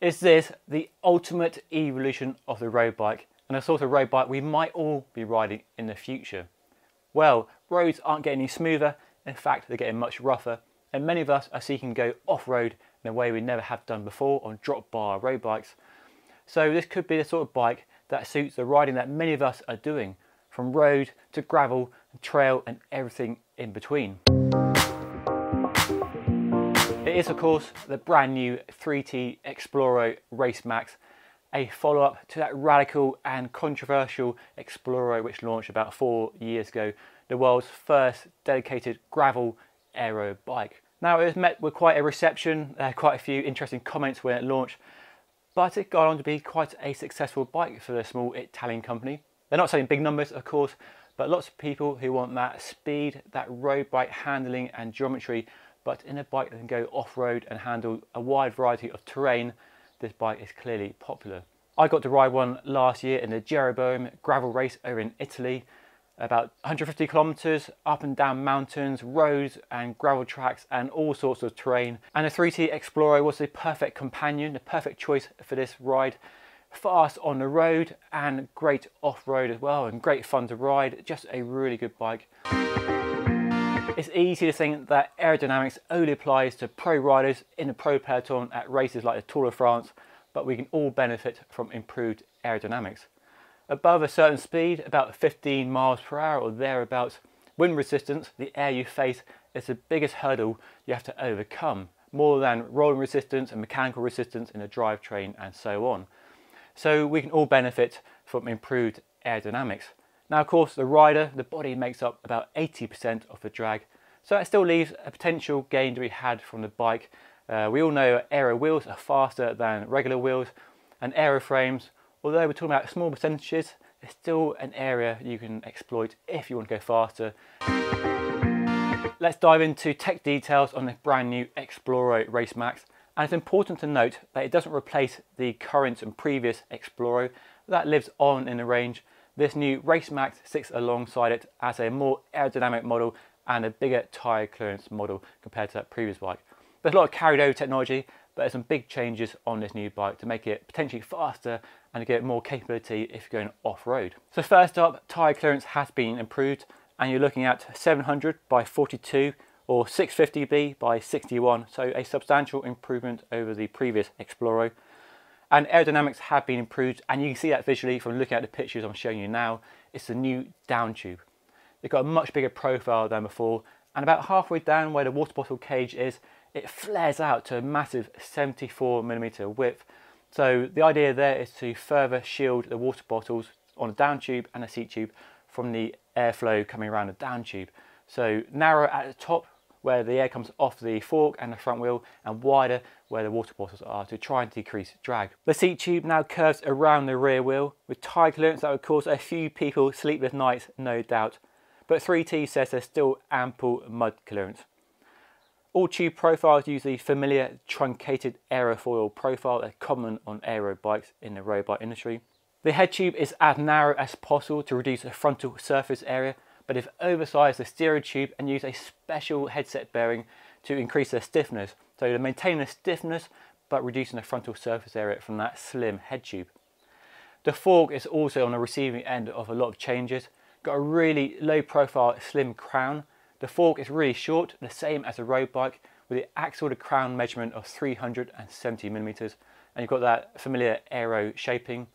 Is this the ultimate evolution of the road bike and a sort of road bike we might all be riding in the future? Well, roads aren't getting any smoother, in fact they're getting much rougher and many of us are seeking to go off-road in a way we never have done before on drop bar road bikes. So this could be the sort of bike that suits the riding that many of us are doing, from road to gravel, trail and everything in between. It is of course the brand new 3T Exploro Race Max, a follow-up to that radical and controversial Exploro which launched about four years ago, the world's first dedicated gravel aero bike. Now it was met with quite a reception, uh, quite a few interesting comments when it launched, but it got on to be quite a successful bike for the small Italian company. They're not selling big numbers of course, but lots of people who want that speed, that road bike handling and geometry but in a bike that can go off-road and handle a wide variety of terrain, this bike is clearly popular. I got to ride one last year in the Jeroboam gravel race over in Italy, about 150 kilometers up and down mountains, roads and gravel tracks and all sorts of terrain. And the 3T Exploro was the perfect companion, the perfect choice for this ride. Fast on the road and great off-road as well and great fun to ride. Just a really good bike. It's easy to think that aerodynamics only applies to pro riders in the pro peloton at races like the Tour de France, but we can all benefit from improved aerodynamics. Above a certain speed, about 15 miles per hour or thereabouts, wind resistance, the air you face, is the biggest hurdle you have to overcome, more than rolling resistance and mechanical resistance in a drivetrain and so on. So we can all benefit from improved aerodynamics. Now, of course, the rider, the body makes up about 80% of the drag, so that still leaves a potential gain to be had from the bike. Uh, we all know aero wheels are faster than regular wheels, and aero frames, although we're talking about small percentages, it's still an area you can exploit if you want to go faster. Let's dive into tech details on the brand new Exploro Race Max. And it's important to note that it doesn't replace the current and previous Exploro that lives on in the range this new Race Max sits alongside it as a more aerodynamic model and a bigger tyre clearance model compared to that previous bike. There's a lot of carried over technology, but there's some big changes on this new bike to make it potentially faster and to get more capability if you're going off-road. So first up, tyre clearance has been improved and you're looking at 700 by 42 or 650B by 61, so a substantial improvement over the previous Exploro. And aerodynamics have been improved, and you can see that visually from looking at the pictures I'm showing you now. It's the new down tube. They've got a much bigger profile than before, and about halfway down where the water bottle cage is, it flares out to a massive 74 millimeter width. So the idea there is to further shield the water bottles on a down tube and a seat tube from the airflow coming around the down tube. So narrow at the top where the air comes off the fork and the front wheel and wider where the water bottles are to try and decrease drag. The seat tube now curves around the rear wheel with tyre clearance that would cause a few people sleepless nights no doubt but 3T says there's still ample mud clearance. All tube profiles use the familiar truncated aerofoil profile that's common on aero bikes in the road bike industry. The head tube is as narrow as possible to reduce the frontal surface area but if oversized the steering tube and use a special headset bearing to increase their stiffness. So to maintain the stiffness but reducing the frontal surface area from that slim head tube. The fork is also on the receiving end of a lot of changes. Got a really low profile slim crown. The fork is really short, the same as a road bike with the axle to crown measurement of 370 millimeters. And you've got that familiar aero shaping.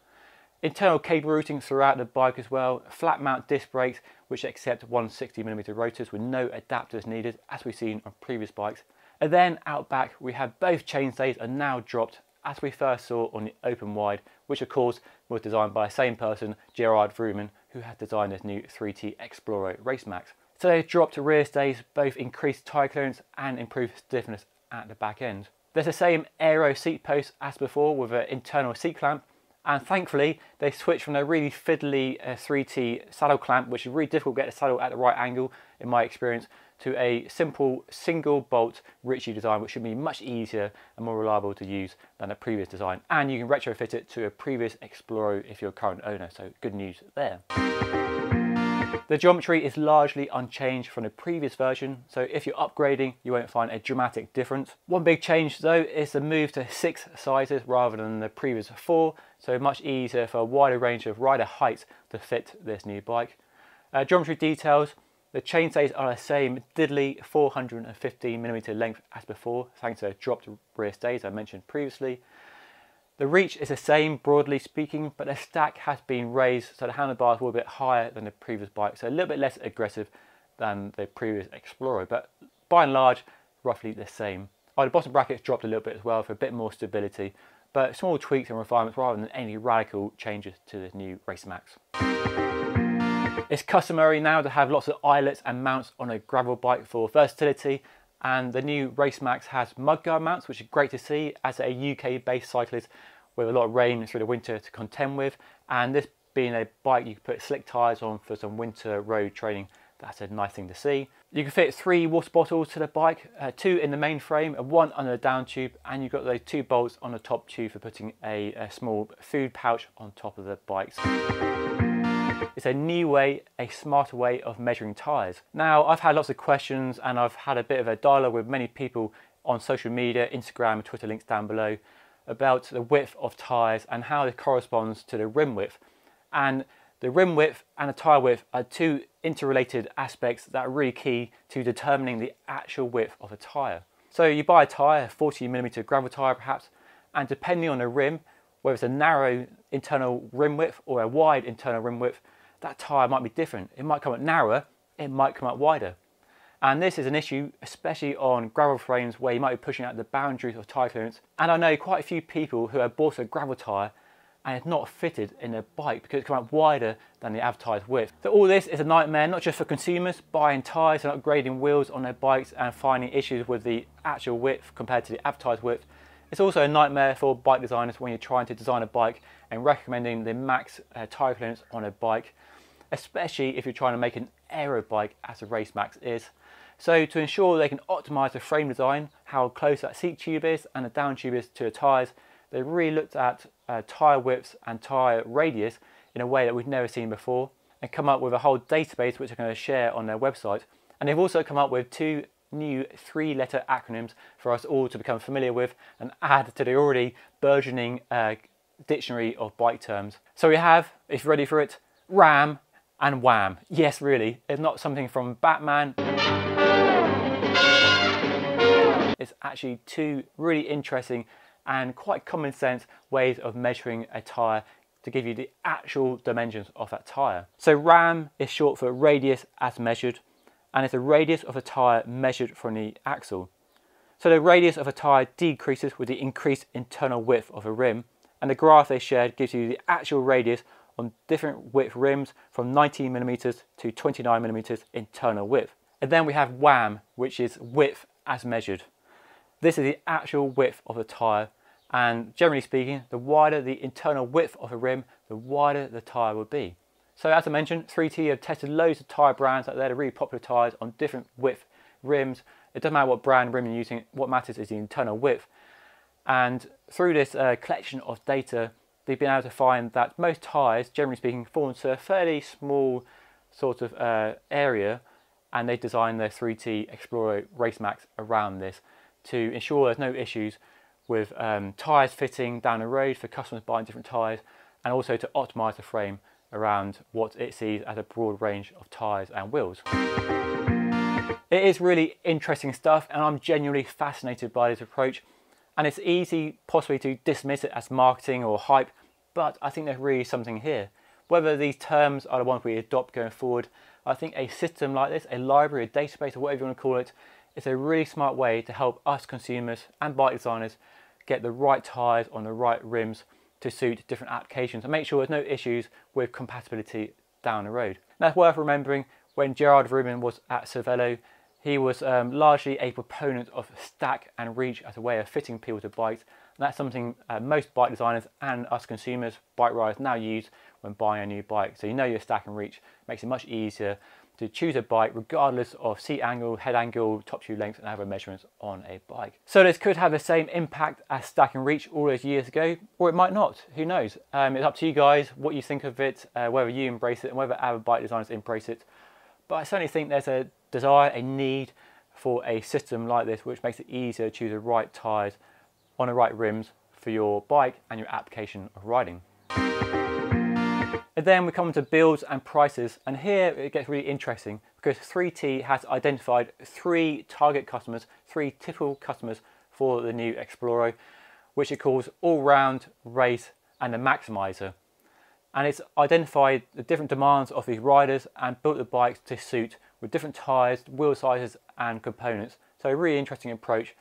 Internal cable routing throughout the bike as well, flat mount disc brakes which accept 160mm rotors with no adapters needed as we've seen on previous bikes. And then out back we have both chainstays are now dropped as we first saw on the Open Wide which of course was designed by the same person, Gerard Vroomen, who had designed this new 3T Exploro Race Max. So they've dropped rear stays, both increased tyre clearance and improved stiffness at the back end. There's the same aero seat post as before with an internal seat clamp and thankfully they switched from their really fiddly uh, 3T saddle clamp, which is really difficult to get the saddle at the right angle in my experience, to a simple single bolt Ritchey design, which should be much easier and more reliable to use than the previous design. And you can retrofit it to a previous Exploro if you're a current owner, so good news there. The geometry is largely unchanged from the previous version, so if you're upgrading, you won't find a dramatic difference. One big change though is the move to six sizes rather than the previous four, so much easier for a wider range of rider heights to fit this new bike. Uh, geometry details, the chainstays are the same diddly 415mm length as before, thanks to dropped rear stays I mentioned previously. The reach is the same broadly speaking, but the stack has been raised so the handlebars were a bit higher than the previous bike, so a little bit less aggressive than the previous Exploro, but by and large, roughly the same. Oh, the bottom brackets dropped a little bit as well for a bit more stability, but small tweaks and refinements rather than any radical changes to the new Race Max. It's customary now to have lots of eyelets and mounts on a gravel bike for versatility, and the new Race Max has mudguard mounts, which is great to see as a UK-based cyclist with a lot of rain through the winter to contend with. And this being a bike you can put slick tyres on for some winter road training, that's a nice thing to see. You can fit three water bottles to the bike, uh, two in the main frame and one under the down tube, and you've got those two bolts on the top tube for putting a, a small food pouch on top of the bikes. It's a new way, a smarter way of measuring tyres. Now, I've had lots of questions and I've had a bit of a dialogue with many people on social media, Instagram, Twitter links down below, about the width of tyres and how it corresponds to the rim width. And the rim width and the tyre width are two interrelated aspects that are really key to determining the actual width of a tyre. So you buy a tyre, a 40mm gravel tyre perhaps, and depending on the rim, whether it's a narrow internal rim width or a wide internal rim width, that tyre might be different. It might come out narrower, it might come out wider. And this is an issue, especially on gravel frames where you might be pushing out the boundaries of tyre clearance. And I know quite a few people who have bought a gravel tyre and it's not fitted in their bike because it's come out wider than the advertised width. So all this is a nightmare, not just for consumers buying tyres and upgrading wheels on their bikes and finding issues with the actual width compared to the advertised width, it's also a nightmare for bike designers when you're trying to design a bike and recommending the max uh, tyre clearance on a bike, especially if you're trying to make an aero bike as a Race Max is. So to ensure they can optimise the frame design, how close that seat tube is and the down tube is to the tyres, they really looked at uh, tyre widths and tyre radius in a way that we've never seen before and come up with a whole database which they're going to share on their website. And they've also come up with two new three letter acronyms for us all to become familiar with and add to the already burgeoning uh, dictionary of bike terms. So we have, if you're ready for it, RAM and WAM. Yes, really, it's not something from Batman. It's actually two really interesting and quite common sense ways of measuring a tyre to give you the actual dimensions of that tyre. So RAM is short for radius as measured and it's the radius of a tyre measured from the axle. So the radius of a tyre decreases with the increased internal width of a rim, and the graph they shared gives you the actual radius on different width rims from 19 millimeters to 29 millimeters internal width. And then we have WAM, which is width as measured. This is the actual width of the tyre, and generally speaking, the wider the internal width of a rim, the wider the tyre would be. So as I mentioned, 3T have tested loads of tyre brands out there, the really popular tyres on different width rims. It doesn't matter what brand rim you're using, what matters is the internal width. And through this uh, collection of data, they've been able to find that most tyres, generally speaking, fall into a fairly small sort of uh, area and they designed their 3T Exploro Race Max around this to ensure there's no issues with um, tyres fitting down the road for customers buying different tyres and also to optimise the frame around what it sees as a broad range of tyres and wheels. It is really interesting stuff and I'm genuinely fascinated by this approach and it's easy possibly to dismiss it as marketing or hype but I think there's really something here. Whether these terms are the ones we adopt going forward, I think a system like this, a library, a database or whatever you want to call it, is a really smart way to help us consumers and bike designers get the right tyres on the right rims to suit different applications and make sure there's no issues with compatibility down the road. That's worth remembering when Gerard Vroomen was at Cervelo, he was um, largely a proponent of stack and reach as a way of fitting people to bikes. And that's something uh, most bike designers and us consumers, bike riders now use when buying a new bike. So you know your stack and reach makes it much easier to choose a bike regardless of seat angle, head angle, top tube length and other measurements on a bike. So this could have the same impact as Stack and Reach all those years ago, or it might not, who knows. Um, it's up to you guys what you think of it, uh, whether you embrace it and whether other bike designers embrace it. but I certainly think there's a desire, a need for a system like this which makes it easier to choose the right tyres on the right rims for your bike and your application of riding. And then we come to builds and prices and here it gets really interesting because 3T has identified three target customers, three typical customers for the new Exploro which it calls all-round, race and the maximizer. And it's identified the different demands of these riders and built the bikes to suit with different tyres, wheel sizes and components. So a really interesting approach.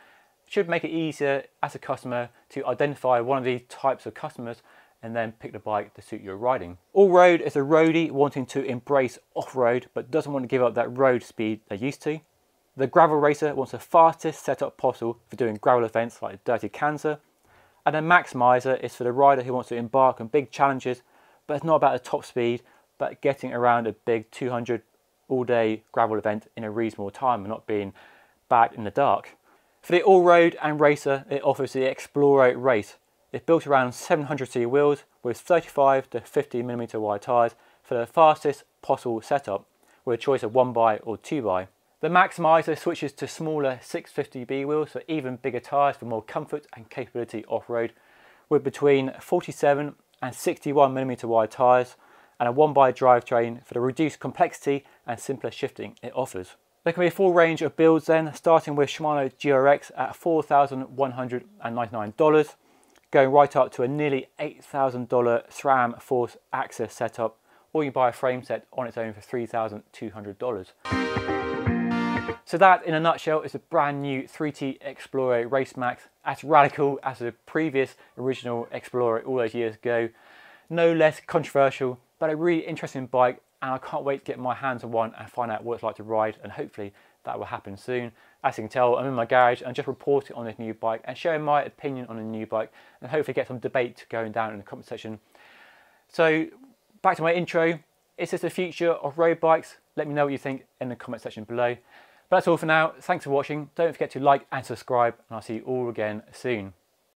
Should make it easier as a customer to identify one of these types of customers and then pick the bike to suit your riding. All Road is a roadie wanting to embrace off-road but doesn't want to give up that road speed they're used to. The gravel racer wants the fastest setup possible for doing gravel events like Dirty Kanza and a maximizer is for the rider who wants to embark on big challenges, but it's not about the top speed, but getting around a big 200 all day gravel event in a reasonable time and not being back in the dark. For the all-road and racer, it offers the Exploro Race. It's built around 700C wheels with 35 to 50 mm wide tyres for the fastest possible setup with a choice of 1x or 2x. The Maximizer switches to smaller 650B wheels for even bigger tyres for more comfort and capability off-road with between 47 and 61mm wide tyres and a 1x drivetrain for the reduced complexity and simpler shifting it offers. There can be a full range of builds then, starting with Shimano GRX at $4,199, going right up to a nearly $8,000 SRAM Force AXS setup, or you buy a frame set on its own for $3,200. So that, in a nutshell, is a brand new 3T Exploro Race Max, as radical as the previous original Exploro all those years ago. No less controversial, but a really interesting bike, and I can't wait to get my hands on one and find out what it's like to ride, and hopefully that will happen soon. As you can tell, I'm in my garage and just reporting on this new bike and sharing my opinion on a new bike, and hopefully get some debate going down in the comment section. So, back to my intro. Is this the future of road bikes? Let me know what you think in the comment section below. But that's all for now. Thanks for watching. Don't forget to like and subscribe, and I'll see you all again soon.